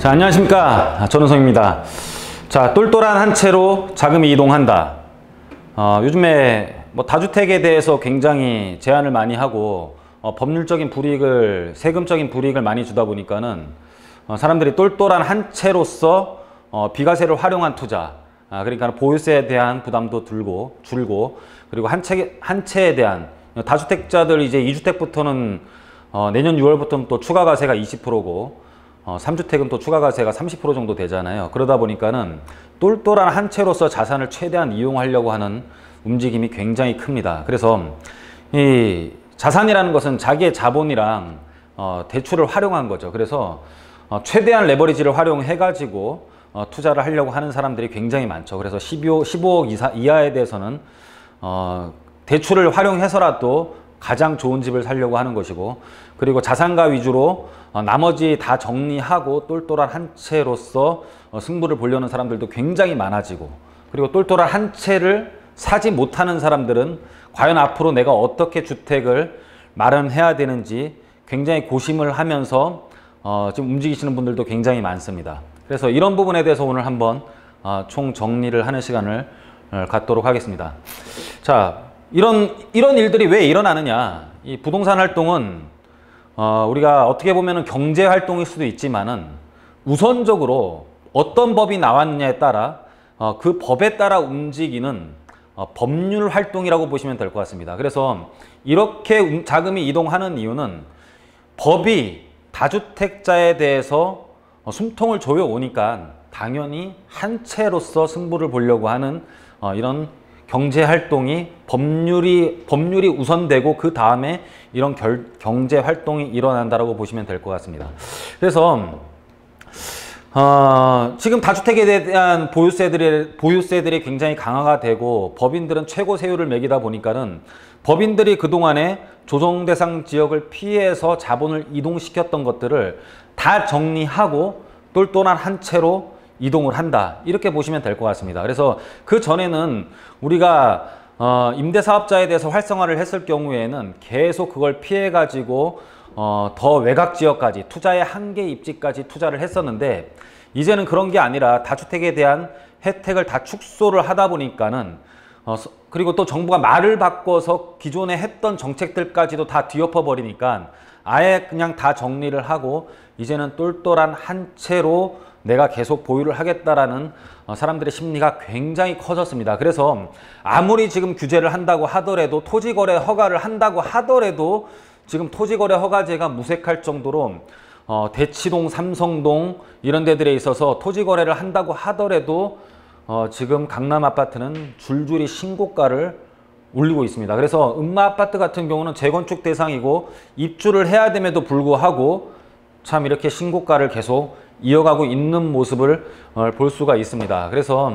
자, 안녕하십니까. 전우성입니다. 자, 똘똘한 한 채로 자금이 이동한다. 어, 요즘에 뭐 다주택에 대해서 굉장히 제한을 많이 하고 어, 법률적인 불이익을, 세금적인 불이익을 많이 주다 보니까는 어, 사람들이 똘똘한 한 채로서 어, 비과세를 활용한 투자, 아, 그러니까 보유세에 대한 부담도 들고, 줄고, 그리고 한 채, 한 채에 대한 다주택자들 이제 2주택부터는 어, 내년 6월부터는 또 추가 과세가 20%고, 어, 3주택은 또 추가과세가 30% 정도 되잖아요. 그러다 보니까는 똘똘한 한 채로서 자산을 최대한 이용하려고 하는 움직임이 굉장히 큽니다. 그래서 이 자산이라는 것은 자기의 자본이랑 어, 대출을 활용한 거죠. 그래서 어, 최대한 레버리지를 활용해 가지고 어, 투자를 하려고 하는 사람들이 굉장히 많죠. 그래서 15, 15억 이사, 이하에 대해서는 어, 대출을 활용해서라도 가장 좋은 집을 살려고 하는 것이고 그리고 자산가 위주로 어, 나머지 다 정리하고 똘똘한 한 채로서 어, 승부를 보려는 사람들도 굉장히 많아지고 그리고 똘똘한 한 채를 사지 못하는 사람들은 과연 앞으로 내가 어떻게 주택을 마련해야 되는지 굉장히 고심을 하면서 어, 지금 움직이시는 분들도 굉장히 많습니다. 그래서 이런 부분에 대해서 오늘 한번 어, 총 정리를 하는 시간을 어, 갖도록 하겠습니다. 자, 이런 이런 일들이 왜 일어나느냐? 이 부동산 활동은 어, 우리가 어떻게 보면 경제 활동일 수도 있지만은 우선적으로 어떤 법이 나왔냐에 따라 어, 그 법에 따라 움직이는 어, 법률 활동이라고 보시면 될 것 같습니다. 그래서 이렇게 자금이 이동하는 이유는 법이 다주택자에 대해서 어, 숨통을 조여 오니까 당연히 한 채로서 승부를 보려고 하는 어, 이런 경제 활동이 법률이 법률이 우선되고 그 다음에 이런 결, 경제 활동이 일어난다라고 보시면 될 것 같습니다. 그래서 어, 지금 다주택에 대한 보유세들이 보유세들이 굉장히 강화가 되고 법인들은 최고 세율을 매기다 보니까는 법인들이 그 동안에 조정 대상 지역을 피해서 자본을 이동시켰던 것들을 다 정리하고 똘똘한 한 채로 이동을 한다. 이렇게 보시면 될 것 같습니다. 그래서 그 전에는 우리가 어, 임대사업자에 대해서 활성화를 했을 경우에는 계속 그걸 피해 가지고 어, 더 외곽 지역까지 투자의 한계 입지까지 투자를 했었는데 이제는 그런 게 아니라 다주택에 대한 혜택을 다 축소를 하다 보니까는 어, 그리고 또 정부가 말을 바꿔서 기존에 했던 정책들까지도 다 뒤엎어 버리니까 아예 그냥 다 정리를 하고 이제는 똘똘한 한 채로 내가 계속 보유를 하겠다라는 어, 사람들의 심리가 굉장히 커졌습니다. 그래서 아무리 지금 규제를 한다고 하더라도 토지거래 허가를 한다고 하더라도 지금 토지거래 허가제가 무색할 정도로 어, 대치동, 삼성동 이런 데들에 있어서 토지거래를 한다고 하더라도 어, 지금 강남 아파트는 줄줄이 신고가를 올리고 있습니다. 그래서 음마 아파트 같은 경우는 재건축 대상이고 입주를 해야 됨에도 불구하고 참 이렇게 신고가를 계속 이어가고 있는 모습을 어, 볼 수가 있습니다. 그래서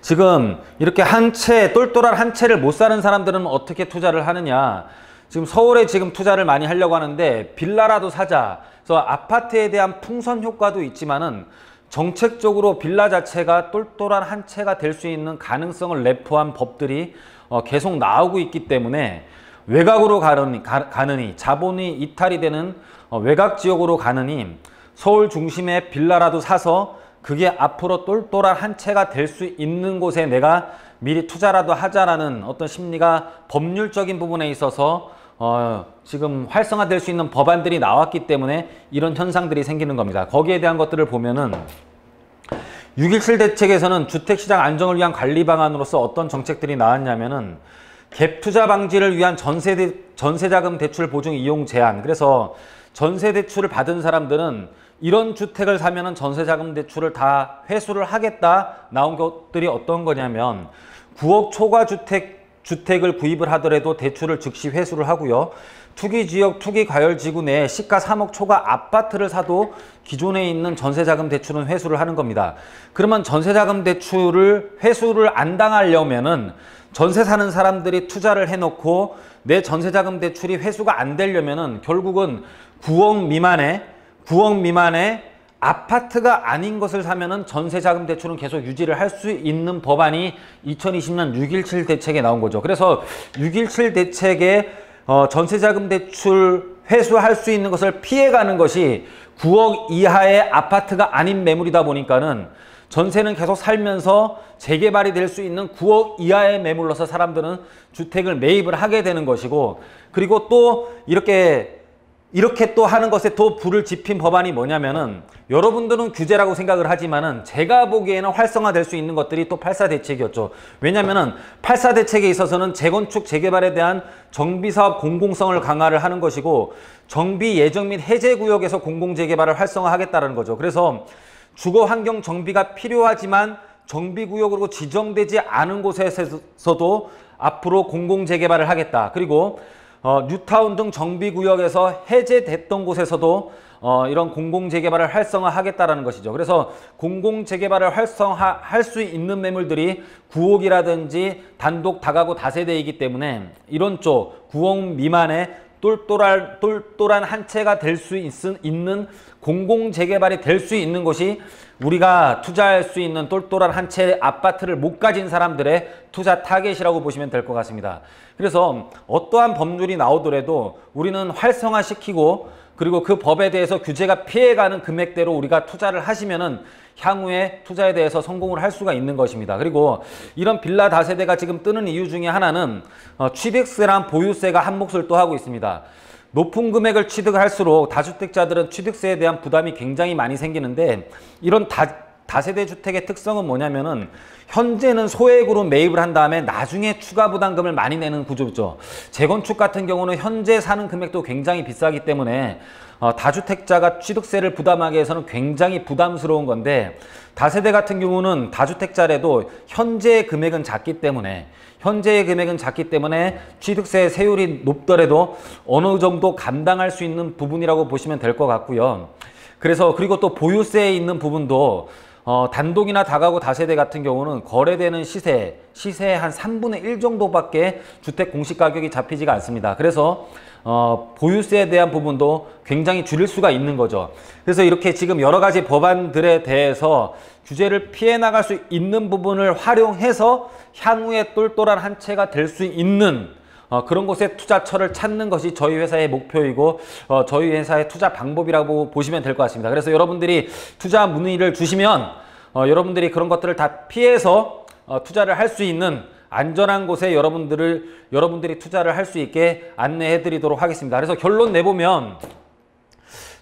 지금 이렇게 한 채, 똘똘한 한 채를 못 사는 사람들은 어떻게 투자를 하느냐. 지금 서울에 지금 투자를 많이 하려고 하는데 빌라라도 사자. 그래서 아파트에 대한 풍선 효과도 있지만은 정책적으로 빌라 자체가 똘똘한 한 채가 될 수 있는 가능성을 내포한 법들이 어, 계속 나오고 있기 때문에 외곽으로 가느니, 가느니 자본이 이탈이 되는 어, 외곽 지역으로 가느니 서울 중심에 빌라라도 사서 그게 앞으로 똘똘한 한 채가 될 수 있는 곳에 내가 미리 투자라도 하자라는 어떤 심리가 법률적인 부분에 있어서 어, 지금 활성화될 수 있는 법안들이 나왔기 때문에 이런 현상들이 생기는 겁니다. 거기에 대한 것들을 보면은 6.17 대책에서는 주택시장 안정을 위한 관리 방안으로서 어떤 정책들이 나왔냐면은 갭 투자 방지를 위한 전세 전세자금 대출 보증 이용 제한. 그래서 전세 대출을 받은 사람들은 이런 주택을 사면은 전세자금 대출을 다 회수를 하겠다 나온 것들이 어떤 거냐면 9억 초과 주택 주택을 구입을 하더라도 대출을 즉시 회수를 하고요. 투기지역 투기과열지구 내에 시가 3억 초과 아파트를 사도 기존에 있는 전세자금 대출은 회수를 하는 겁니다. 그러면 전세자금 대출을 회수를 안 당하려면은 전세 사는 사람들이 투자를 해놓고 내 전세자금 대출이 회수가 안 되려면은 결국은 9억 미만의 9억 미만의 아파트가 아닌 것을 사면은 전세자금 대출은 계속 유지를 할 수 있는 법안이 2020년 6.17 대책에 나온 거죠. 그래서 6.17 대책에 어, 전세자금 대출 회수할 수 있는 것을 피해가는 것이 9억 이하의 아파트가 아닌 매물이다 보니까는 전세는 계속 살면서 재개발이 될 수 있는 9억 이하의 매물로서 사람들은 주택을 매입을 하게 되는 것이고 그리고 또 이렇게 이렇게 또 하는 것에 또 불을 지핀 법안이 뭐냐면은 여러분들은 규제라고 생각을 하지만은 제가 보기에는 활성화될 수 있는 것들이 또 팔사 대책이었죠. 왜냐면은 팔사 대책에 있어서는 재건축 재개발에 대한 정비 사업 공공성을 강화를 하는 것이고 정비 예정 및 해제 구역에서 공공 재개발을 활성화하겠다는 거죠. 그래서 주거 환경 정비가 필요하지만 정비 구역으로 지정되지 않은 곳에서도 앞으로 공공 재개발을 하겠다. 그리고 어, 뉴타운 등 정비구역에서 해제됐던 곳에서도 어, 이런 공공재개발을 활성화하겠다라는 것이죠. 그래서 공공재개발을 활성화할 수 있는 매물들이 9억이라든지 단독 다가구 다세대이기 때문에 이런 쪽 9억 미만의 똘똘한, 똘똘한 한 채가 될 수 있는 공공 재개발이 될 수 있는 곳이 우리가 투자할 수 있는 똘똘한 한 채 아파트를 못 가진 사람들의 투자 타겟이라고 보시면 될 것 같습니다. 그래서 어떠한 법률이 나오더라도 우리는 활성화시키고 그리고 그 법에 대해서 규제가 피해가는 금액대로 우리가 투자를 하시면은 향후에 투자에 대해서 성공을 할 수가 있는 것입니다. 그리고 이런 빌라 다세대가 지금 뜨는 이유 중에 하나는 어, 취득세랑 보유세가 한 몫을 또 하고 있습니다. 높은 금액을 취득을 할수록 다주택자들은 취득세에 대한 부담이 굉장히 많이 생기는데 이런 다, 다세대 주택의 특성은 뭐냐면은 현재는 소액으로 매입을 한 다음에 나중에 추가 부담금을 많이 내는 구조죠. 재건축 같은 경우는 현재 사는 금액도 굉장히 비싸기 때문에 어, 다주택자가 취득세를 부담하기 위해서는 굉장히 부담스러운 건데 다세대 같은 경우는 다주택자라도 현재 금액은 작기 때문에 현재의 금액은 작기 때문에 취득세 세율이 높더라도 어느 정도 감당할 수 있는 부분이라고 보시면 될 것 같고요. 그래서 그리고 또 보유세에 있는 부분도 어, 단독이나 다가구 다세대 같은 경우는 거래되는 시세, 시세의 한 3분의 1 정도밖에 주택 공시가격이 잡히지가 않습니다. 그래서 어, 보유세에 대한 부분도 굉장히 줄일 수가 있는 거죠. 그래서 이렇게 지금 여러 가지 법안들에 대해서 규제를 피해 나갈 수 있는 부분을 활용해서 향후에 똘똘한 한 채가 될 수 있는 어, 그런 곳에 투자처를 찾는 것이 저희 회사의 목표이고 어, 저희 회사의 투자 방법이라고 보시면 될 것 같습니다. 그래서 여러분들이 투자 문의를 주시면 어, 여러분들이 그런 것들을 다 피해서 어, 투자를 할 수 있는 안전한 곳에 여러분들을 여러분들이 투자를 할 수 있게 안내해 드리도록 하겠습니다. 그래서 결론 내보면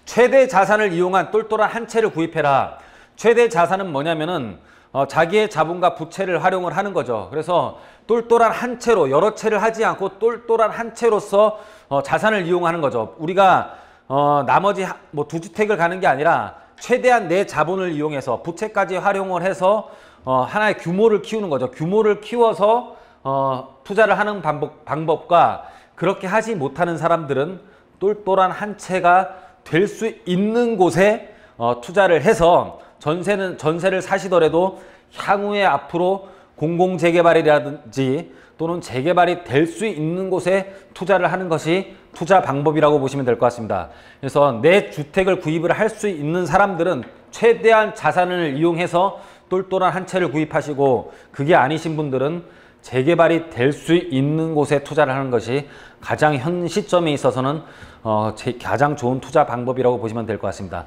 최대 자산을 이용한 똘똘한 한 채를 구입해라. 최대 자산은 뭐냐면은 어, 자기의 자본과 부채를 활용을 하는 거죠. 그래서 똘똘한 한 채로 여러 채를 하지 않고 똘똘한 한 채로서 어, 자산을 이용하는 거죠. 우리가 어, 나머지 뭐 두 주택을 가는 게 아니라 최대한 내 자본을 이용해서 부채까지 활용을 해서 어, 하나의 규모를 키우는 거죠. 규모를 키워서 어, 투자를 하는 방법, 방법과 그렇게 하지 못하는 사람들은 똘똘한 한 채가 될 수 있는 곳에 어, 투자를 해서 전세는 전세를 사시더라도 향후에 앞으로 공공 재개발이라든지 또는 재개발이 될 수 있는 곳에 투자를 하는 것이 투자 방법이라고 보시면 될 것 같습니다. 그래서 내 주택을 구입을 할 수 있는 사람들은 최대한 자산을 이용해서 똘똘한 한 채를 구입하시고 그게 아니신 분들은 재개발이 될 수 있는 곳에 투자를 하는 것이 가장 현 시점에 있어서는 어, 제, 가장 좋은 투자 방법이라고 보시면 될 것 같습니다.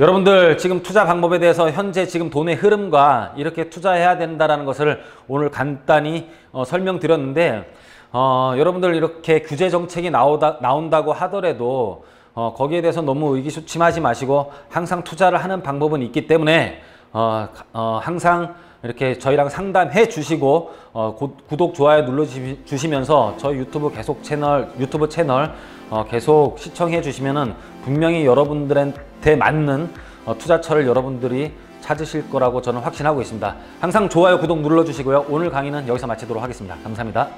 여러분들 지금 투자 방법에 대해서 현재 지금 돈의 흐름과 이렇게 투자해야 된다는 것을 오늘 간단히 어, 설명드렸는데 어, 여러분들 이렇게 규제 정책이 나오다, 나온다고 하더라도 어, 거기에 대해서 너무 의기소침하지 마시고 항상 투자를 하는 방법은 있기 때문에 어, 어, 항상 이렇게 저희랑 상담해 주시고 어, 고, 구독 좋아요 눌러 주시면서 저희 유튜브 계속 채널 유튜브 채널 어, 계속 시청해 주시면은 분명히 여러분들한테 맞는 어, 투자처를 여러분들이 찾으실 거라고 저는 확신하고 있습니다. 항상 좋아요 구독 눌러 주시고요. 오늘 강의는 여기서 마치도록 하겠습니다. 감사합니다.